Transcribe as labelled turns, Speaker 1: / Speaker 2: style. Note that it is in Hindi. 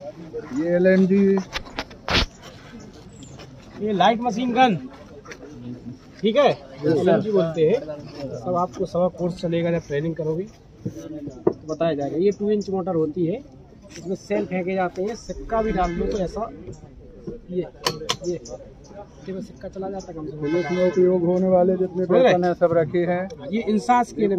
Speaker 1: ये एल एम जी
Speaker 2: ये लाइट मशीन गन ठीक है? एल जी बोलते हैं। सब आपको सवा कोर्स चलेगा जब ट्रेनिंग करोगे। तो बताया जाएगा ये टू इंच मोटर होती है। इसमें सेल फेंके जाते हैं। सिक्का भी डाल दो तो ऐसा। ये ये। सिक्का चला जाता कम से कम।
Speaker 1: उपयोग होने वाले जितने बर्तन हैं सब रखे हैं।
Speaker 2: ये इंसास के लिए